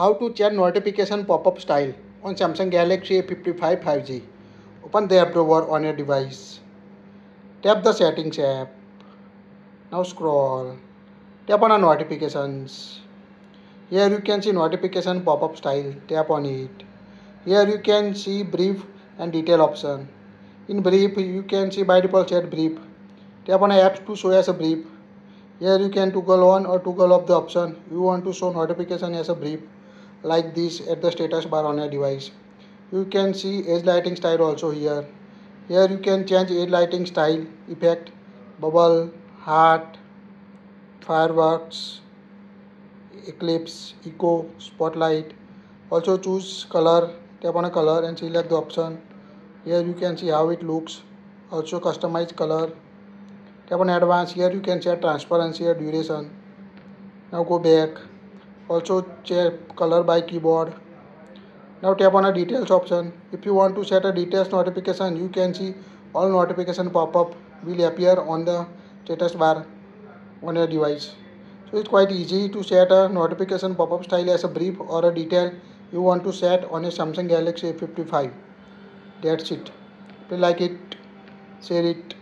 How to change notification pop-up style on Samsung Galaxy A55 5G. Open the app drawer on your device. Tap the settings app. Now scroll. Tap on notifications. Here you can see notification pop-up style. Tap on it. Here you can see brief and detail option. In brief you can see by default set brief. Tap on apps to show as a brief. Here you can toggle on or toggle off the option. You want to show notification as a brief like this at the status bar on your device. You can see edge lighting style also here. Here you can change edge lighting style, effect, bubble, heart, fireworks, eclipse, echo, spotlight. Also choose color, tap on a color and select the option. Here you can see how it looks. Also customize color. Tap on advanced. Here you can set transparency or duration. Now go back. Also check color by keyword. Now tap on a details option. If you want to set a details notification you can see all notification pop-up will appear on the status bar on your device. So it's quite easy to set a notification pop-up style as a brief or a detail you want to set on a Samsung Galaxy A55 that's it. If you like it share it